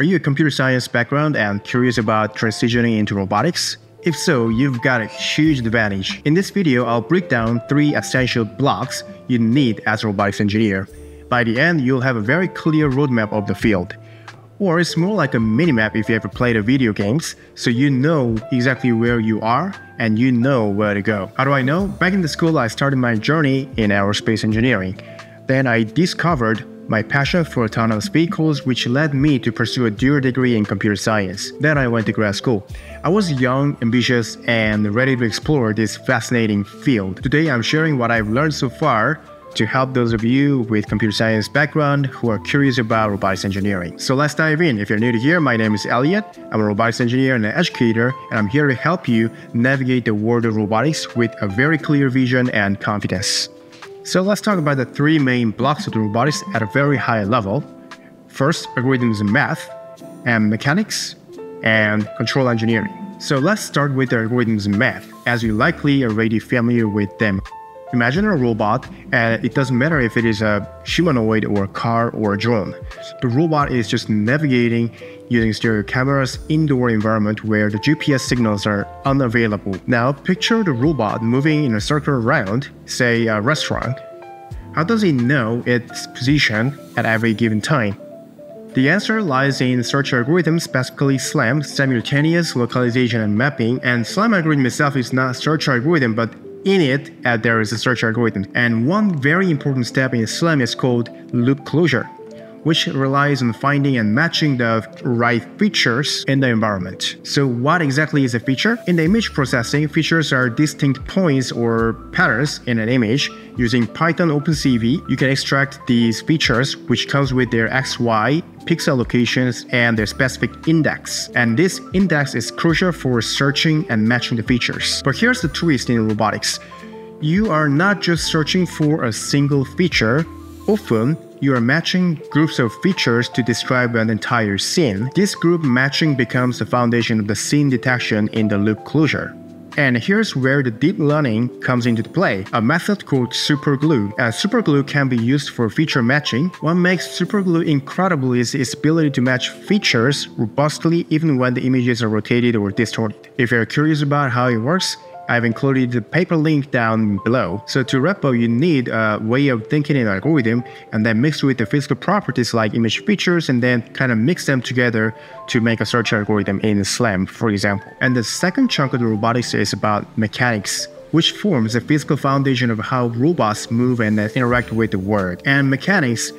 Are you a computer science background and curious about transitioning into robotics? If so, you've got a huge advantage. In this video, I'll break down three essential blocks you need as a robotics engineer. By the end, you'll have a very clear roadmap of the field. Or it's more like a minimap if you ever played a video games, so you know exactly where you are and you know where to go. How do I know? Back in the school, I started my journey in aerospace engineering. Then I discovered my passion for autonomous vehicles, which led me to pursue a dual degree in computer science. Then I went to grad school. I was young, ambitious, and ready to explore this fascinating field. Today, I'm sharing what I've learned so far to help those of you with computer science background who are curious about robotics engineering. So let's dive in. If you're new to here, my name is Elliot. I'm a robotics engineer and an educator, and I'm here to help you navigate the world of robotics with a very clear vision and confidence. So let's talk about the three main blocks of the robotics at a very high level. First, algorithms and math, and mechanics, and control engineering. So let's start with the algorithms and math, as you're likely already familiar with them. Imagine a robot, and it doesn't matter if it is a humanoid or a car or a drone. The robot is just navigating using stereo cameras indoor environment where the GPS signals are unavailable. Now picture the robot moving in a circle around, say a restaurant. How does it know its position at every given time? The answer lies in search algorithms, specifically SLAM, simultaneous localization and mapping. And SLAM algorithm itself is not search algorithm, but in it, uh, there is a search algorithm. And one very important step in SLAM is called loop closure, which relies on finding and matching the right features in the environment. So, what exactly is a feature? In the image processing, features are distinct points or patterns in an image. Using Python OpenCV, you can extract these features, which comes with their XY pixel locations, and their specific index. And this index is crucial for searching and matching the features. But here's the twist in robotics you are not just searching for a single feature, often you are matching groups of features to describe an entire scene. This group matching becomes the foundation of the scene detection in the loop closure. And here's where the deep learning comes into play, a method called superglue. And superglue can be used for feature matching. What makes superglue incredible is its ability to match features robustly even when the images are rotated or distorted. If you're curious about how it works, I've included the paper link down below. So to repo, you need a way of thinking an algorithm and then mix with the physical properties like image features and then kind of mix them together to make a search algorithm in SLAM, for example. And the second chunk of the robotics is about mechanics which forms the physical foundation of how robots move and interact with the world. And mechanics,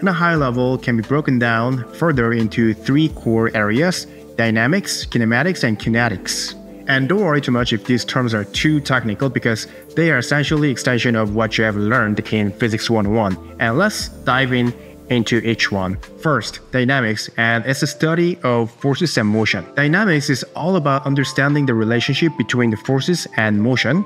in a high level, can be broken down further into three core areas dynamics, kinematics, and kinetics. And don't worry too much if these terms are too technical because they are essentially extension of what you have learned in Physics 101. And let's dive in into each one. First, dynamics, and it's a study of forces and motion. Dynamics is all about understanding the relationship between the forces and motion.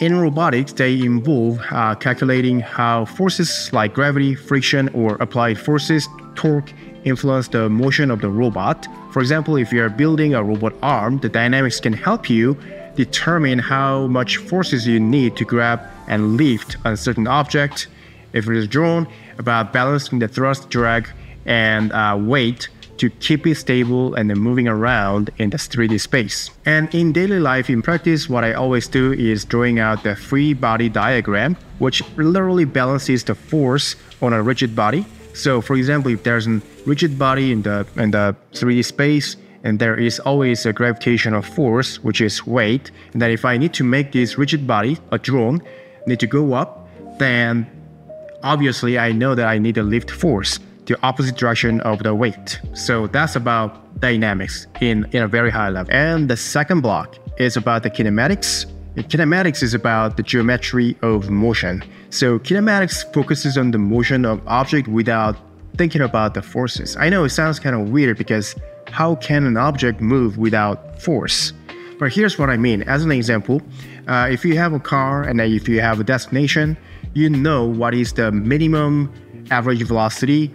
In robotics, they involve uh, calculating how forces like gravity, friction, or applied forces, torque, influence the motion of the robot. For example, if you are building a robot arm, the dynamics can help you determine how much forces you need to grab and lift a certain object. If it is a drone, about balancing the thrust, drag, and uh, weight to keep it stable and then moving around in the 3D space. And in daily life, in practice, what I always do is drawing out the free body diagram, which literally balances the force on a rigid body so, for example, if there's a rigid body in the in the 3D space, and there is always a gravitational force, which is weight, and that if I need to make this rigid body, a drone, need to go up, then obviously I know that I need a lift force, the opposite direction of the weight. So that's about dynamics in, in a very high level. And the second block is about the kinematics Kinematics is about the geometry of motion. So kinematics focuses on the motion of object without thinking about the forces. I know it sounds kind of weird because how can an object move without force? But here's what I mean. As an example, uh, if you have a car and if you have a destination, you know what is the minimum average velocity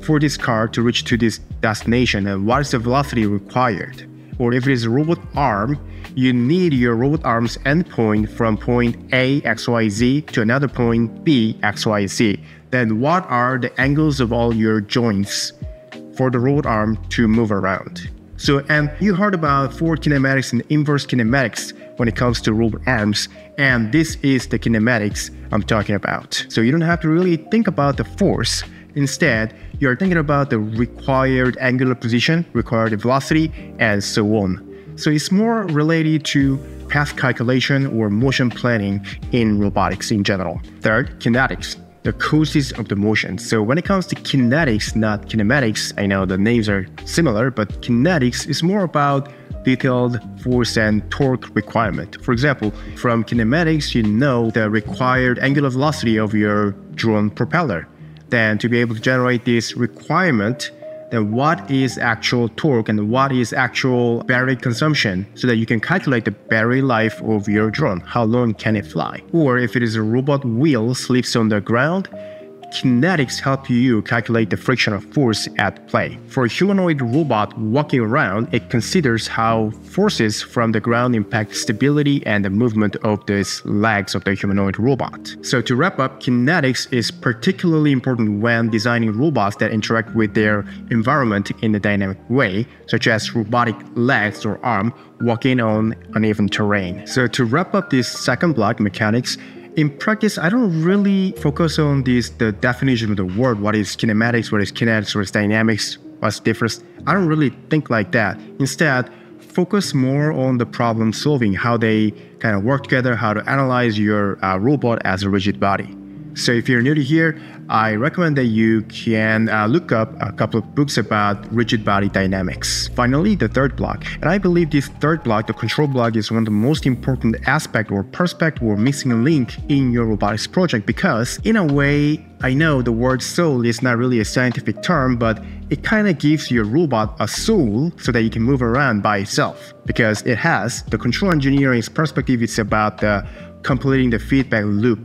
for this car to reach to this destination and what is the velocity required. Or if it is a robot arm, you need your robot arm's endpoint from point A XYZ to another point B XYZ. Then what are the angles of all your joints for the robot arm to move around. So, and you heard about forward kinematics and inverse kinematics when it comes to robot arms, and this is the kinematics I'm talking about. So you don't have to really think about the force. Instead, you're thinking about the required angular position, required velocity, and so on. So it's more related to path calculation or motion planning in robotics in general. Third, kinetics the causes of the motion. So when it comes to kinetics, not kinematics, I know the names are similar, but kinetics is more about detailed force and torque requirement. For example, from kinematics, you know the required angular velocity of your drone propeller. Then to be able to generate this requirement, then what is actual torque and what is actual battery consumption so that you can calculate the battery life of your drone. How long can it fly? Or if it is a robot wheel sleeps on the ground, kinetics help you calculate the frictional force at play. For a humanoid robot walking around, it considers how forces from the ground impact stability and the movement of the legs of the humanoid robot. So to wrap up, kinetics is particularly important when designing robots that interact with their environment in a dynamic way, such as robotic legs or arm walking on uneven terrain. So to wrap up this second block, mechanics, in practice, I don't really focus on this the definition of the word. What is kinematics? What is kinetics? What is dynamics? What's difference? I don't really think like that. Instead, focus more on the problem solving, how they kind of work together, how to analyze your uh, robot as a rigid body. So if you're new to here, I recommend that you can uh, look up a couple of books about rigid body dynamics. Finally, the third block. And I believe this third block, the control block, is one of the most important aspect or perspective or missing link in your robotics project because in a way, I know the word soul is not really a scientific term, but it kind of gives your robot a soul so that you can move around by itself because it has the control engineering's perspective. It's about the completing the feedback loop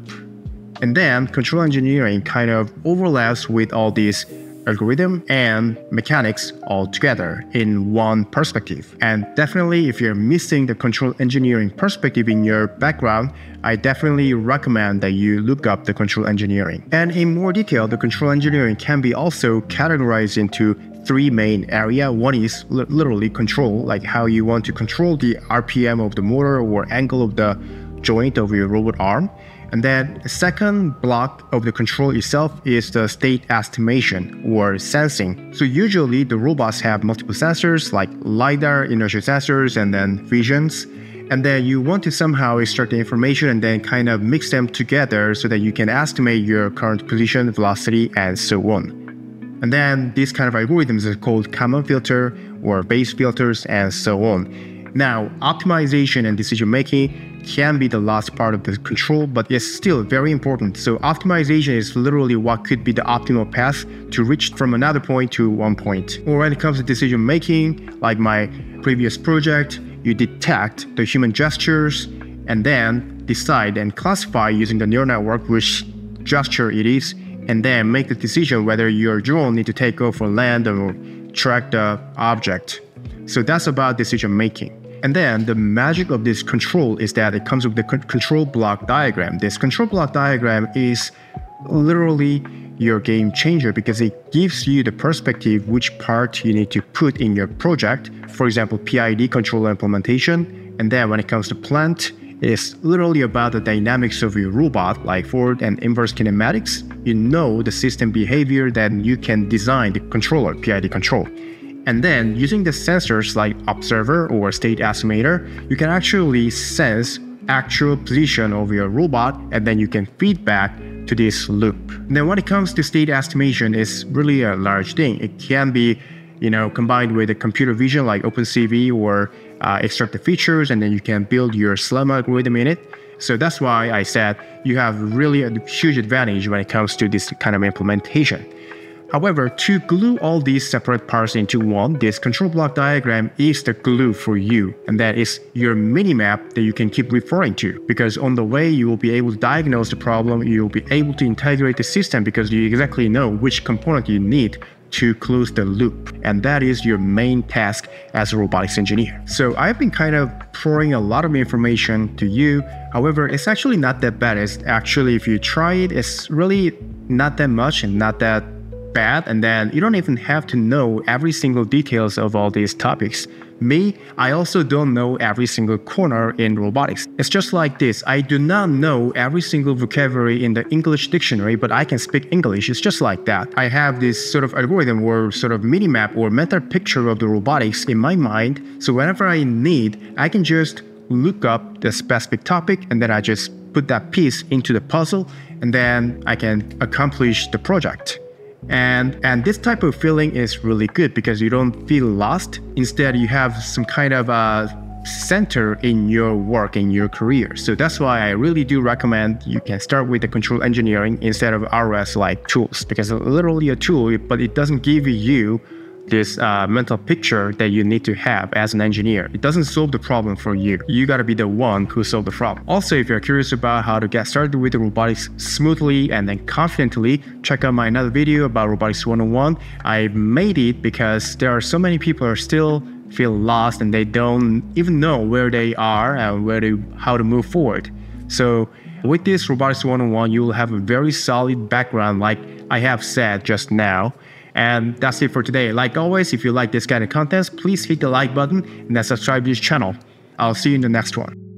and then control engineering kind of overlaps with all these algorithm and mechanics all together in one perspective. And definitely, if you're missing the control engineering perspective in your background, I definitely recommend that you look up the control engineering. And in more detail, the control engineering can be also categorized into three main area. One is li- literally control, like how you want to control the RPM of the motor or angle of the joint of your robot arm. And then the second block of the control itself is the state estimation or sensing. So usually the robots have multiple sensors like LiDAR, inertial sensors, and then visions. And then you want to somehow extract the information and then kind of mix them together so that you can estimate your current position, velocity, and so on. And then these kind of algorithms are called Kalman filter or Bayes filters and so on. Now, optimization and decision making can be the last part of the control, but it's still very important. So optimization is literally what could be the optimal path to reach from another point to one point. Or when it comes to decision making, like my previous project, you detect the human gestures and then decide and classify using the neural network which gesture it is, and then make the decision whether your drone need to take off or land or track the object. So that's about decision making. And then the magic of this control is that it comes with the control block diagram. This control block diagram is literally your game changer because it gives you the perspective which part you need to put in your project. For example, PID controller implementation. And then when it comes to plant, it's literally about the dynamics of your robot, like forward and inverse kinematics. You know the system behavior, then you can design the controller, PID control. And then using the sensors like observer or state estimator, you can actually sense actual position of your robot and then you can feedback to this loop. Then when it comes to state estimation, it's really a large thing. It can be you know, combined with a computer vision like OpenCV or uh, extract the features and then you can build your SLAM algorithm in it. So that's why I said you have really a huge advantage when it comes to this kind of implementation. However, to glue all these separate parts into one, this control block diagram is the glue for you, and that is your mini-map that you can keep referring to. Because on the way, you will be able to diagnose the problem, you will be able to integrate the system because you exactly know which component you need to close the loop. And that is your main task as a robotics engineer. So I've been kind of pouring a lot of information to you. However, it's actually not that bad. It's actually, if you try it, it's really not that much and not that bad and then you don't even have to know every single details of all these topics. Me, I also don't know every single corner in robotics. It's just like this. I do not know every single vocabulary in the English dictionary, but I can speak English. It's just like that. I have this sort of algorithm or sort of mini map or mental picture of the robotics in my mind. So whenever I need, I can just look up the specific topic and then I just put that piece into the puzzle and then I can accomplish the project. And and this type of feeling is really good because you don't feel lost. Instead, you have some kind of a center in your work in your career. So that's why I really do recommend you can start with the control engineering instead of ROS like tools because literally a tool, but it doesn't give you this uh, mental picture that you need to have as an engineer. It doesn't solve the problem for you. You gotta be the one who solve the problem. Also, if you're curious about how to get started with robotics smoothly and then confidently, check out my another video about robotics 101. I made it because there are so many people are still feel lost and they don't even know where they are and where to how to move forward. So with this robotics 101, you will have a very solid background like I have said just now. And that's it for today. Like always, if you like this kind of content, please hit the like button and then subscribe to this channel. I'll see you in the next one.